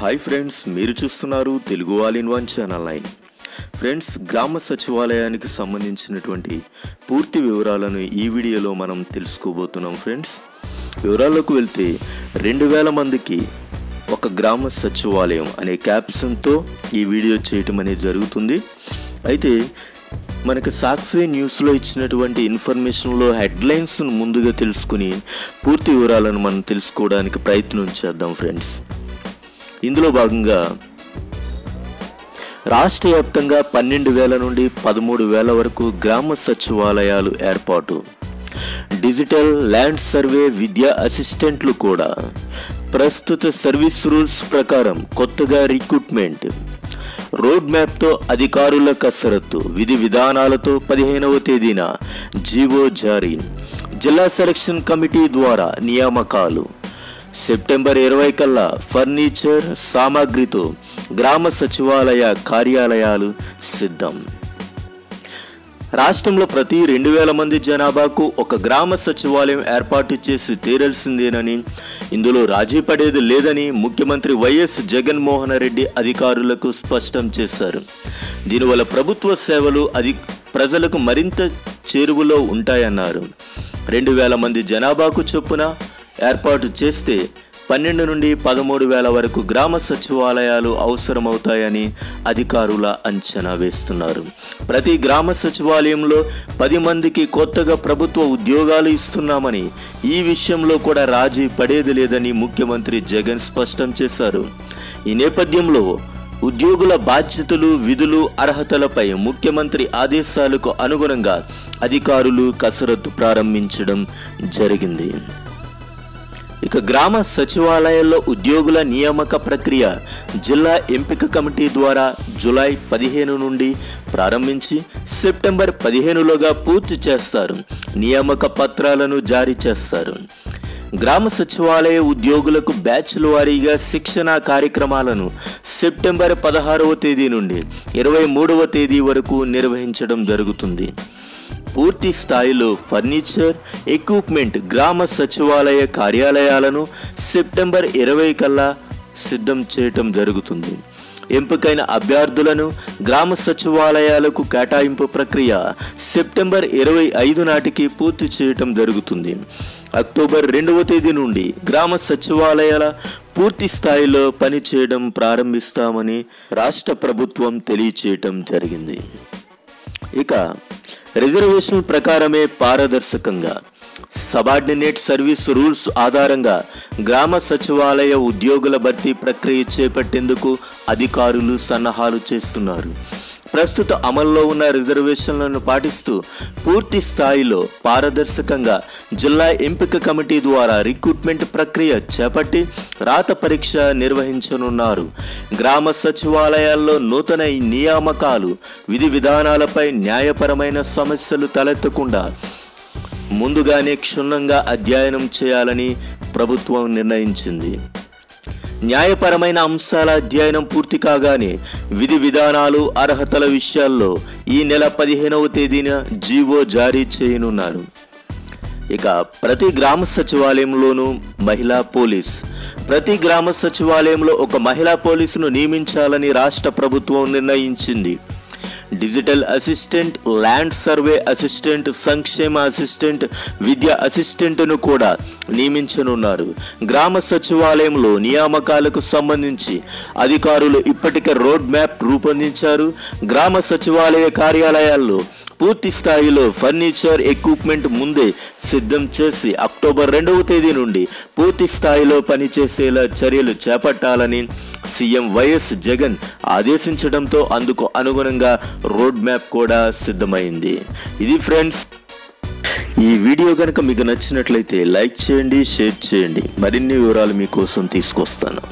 Hi friends మీరు చూస్తున్నారు Telugu all in one channel nine friends గ్రామ సచివాలయానికి సంబంధించినటువంటి పూర్తి వివరాలను ఈ వీడియోలో మనం తెలుసుకోబోతున్నాం ఫ్రెండ్స్ వివరాల్లోకి వెళ్తే రెండు వేల మందికి ఒక గ్రామ సచివాలయం అనే క్యాప్షన్తో ఈ వీడియో చేయటం అనేది జరుగుతుంది. అయితే మనకి సాక్షి న్యూస్లో ఇచ్చినటువంటి ఇన్ఫర్మేషన్లో హెడ్లైన్స్ను ముందుగా తెలుసుకుని పూర్తి వివరాలను మనం తెలుసుకోవడానికి ప్రయత్నం చేద్దాం ఫ్రెండ్స్ ఇందులో భాగంగా రాష్ట్ర వ్యాప్తంగా పన్నెండు వేల నుండి పదమూడు వేల వరకు గ్రామ సచివాలయాలు ఏర్పాటు. డిజిటల్ ల్యాండ్ సర్వే విద్యా అసిస్టెంట్లు కూడా. ప్రస్తుత సర్వీస్ రూల్స్ ప్రకారం కొత్తగా రిక్రూట్మెంట్. రోడ్ మ్యాప్తో అధికారుల కసరత్తు. విధి విధానాలతో పదిహేనవ తేదీన జీవో జారీ. జిల్లా సెలక్షన్ కమిటీ ద్వారా నియామకాలు. సెప్టెంబర్ ఇరవై కల్లా ఫర్నిచర్ సామాగ్రితో గ్రామ సచివాలయ కార్యాలయాలు సిద్ధం. రాష్ట్రంలో ప్రతి రెండు వేల మంది జనాభాకు ఒక గ్రామ సచివాలయం ఏర్పాటు చేసి తీరాల్సిందేనని ఇందులో రాజీ పడేది లేదని ముఖ్యమంత్రి వైఎస్ జగన్మోహన్ రెడ్డి అధికారులకు స్పష్టం చేశారు. దీనివల్ల ప్రభుత్వ సేవలు అది ప్రజలకు మరింత చేరువలో ఉంటాయన్నారు. రెండు వేల మంది జనాభాకు చొప్పున ఏర్పాటు చేస్తే పన్నెండు నుండి పదమూడు వేల వరకు గ్రామ సచివాలయాలు అవసరమవుతాయని అధికారుల అంచనా వేస్తున్నారు. ప్రతి గ్రామ సచివాలయంలో పది మందికి కొత్తగా ప్రభుత్వ ఉద్యోగాలు ఇస్తున్నామని ఈ విషయంలో కూడా రాజీ పడేది లేదని ముఖ్యమంత్రి జగన్ స్పష్టం చేశారు. ఈ నేపథ్యంలో ఉద్యోగుల బాధ్యతలు విధులు అర్హతలపై ముఖ్యమంత్రి ఆదేశాలకు అనుగుణంగా అధికారులు కసరత్తు ప్రారంభించడం జరిగింది. ఇక గ్రామ సచివాలయాల్లో ఉద్యోగుల నియామక ప్రక్రియ జిల్లా ఎంపిక కమిటీ ద్వారా జులై పదిహేను నుండి ప్రారంభించి సెప్టెంబర్ పదిహేనులోగా పూర్తి చేస్తారు. నియామక పత్రాలను జారీ చేస్తారు. గ్రామ సచివాలయ ఉద్యోగులకు బ్యాచ్ల వారీగా శిక్షణ కార్యక్రమాలను సెప్టెంబర్ పదహారవ తేదీ నుండి ఇరవై మూడవ తేదీ వరకు నిర్వహించడం జరుగుతుంది. పూర్తి స్థాయిలో ఫర్నిచర్ ఎక్విప్మెంట్ గ్రామ సచివాలయ కార్యాలయాలను సెప్టెంబర్ ఇరవై కల్లా సిద్ధం చేయటం జరుగుతుంది. ఎంపికైన అభ్యర్థులను గ్రామ సచివాలయాలకు కేటాయింపు ప్రక్రియ సెప్టెంబర్ ఇరవై ఐదు నాటికి పూర్తి చేయటం జరుగుతుంది. అక్టోబర్ రెండవ తేదీ నుండి గ్రామ సచివాలయాల పూర్తి స్థాయిలో పనిచేయడం ప్రారంభిస్తామని రాష్ట్ర ప్రభుత్వం తెలియచేయటం జరిగింది. ఇక రిజర్వేషన్ ప్రకారమే పారదర్శకంగా సబార్డినేట్ సర్వీస్ రూల్స్ ఆధారంగా గ్రామ సచివాలయ ఉద్యోగుల భర్తీ ప్రక్రియ చేపట్టేందుకు అధికారులు సన్నాహాలు చేస్తున్నారు. ప్రస్తుత అమల్లో ఉన్న రిజర్వేషన్లను పాటిస్తూ పూర్తి స్థాయిలో పారదర్శకంగా జిల్లా ఎంపిక కమిటీ ద్వారా రిక్రూట్మెంట్ ప్రక్రియ చేపట్టి రాత పరీక్ష నిర్వహించనున్నారు. గ్రామ సచివాలయాల్లో నూతన నియామకాలు విధి విధానాలపై న్యాయపరమైన సమస్యలు తలెత్తకుండా ముందుగానే క్షుణ్ణంగా అధ్యయనం చేయాలని ప్రభుత్వం నిర్ణయించింది. న్యాయపరమైన అంశాల అధ్యయనం పూర్తి కాగానే విధి విధానాలు అర్హతల విషయాల్లో ఈ నెల పదిహేనవ తేదీన జీవో జారీ చేయనున్నారు. ఇక ప్రతి గ్రామ సచివాలయంలోనూ మహిళా పోలీస్. ప్రతి గ్రామ సచివాలయంలో ఒక మహిళా పోలీసును నియమించాలని రాష్ట్ర ప్రభుత్వం నిర్ణయించింది. Digital assistant land survey assistant సంక్షేమ అసిస్టెంట్ విద్యా అసిస్టెంట్ను కూడా నియమించనున్నారు. గ్రామ సచివాలయంలో నియామకాలకు సంబంధించి అధికారులు ఇప్పటికే రోడ్ మ్యాప్ రూపొందించారు. గ్రామ సచివాలయ కార్యాలయాల్లో పూర్తి స్థాయిలో ఫర్నిచర్ ఎక్విప్మెంట్ ముందే సిద్ధం చేసి అక్టోబర్ రెండవ తేదీ నుండి పూర్తి స్థాయిలో పనిచేసేలా చర్యలు చేపట్టాలని సీఎం వైఎస్ జగన్ ఆదేశించడంతో అందుకు అనుగుణంగా రోడ్ మ్యాప్ కూడా సిద్ధమైంది. ఇది ఫ్రెండ్స్ ఈ వీడియో కనుక మీకు నచ్చినట్లయితే లైక్ చేయండి షేర్ చేయండి. మరిన్ని వివరాలు మీకోసం తీసుకొస్తాను.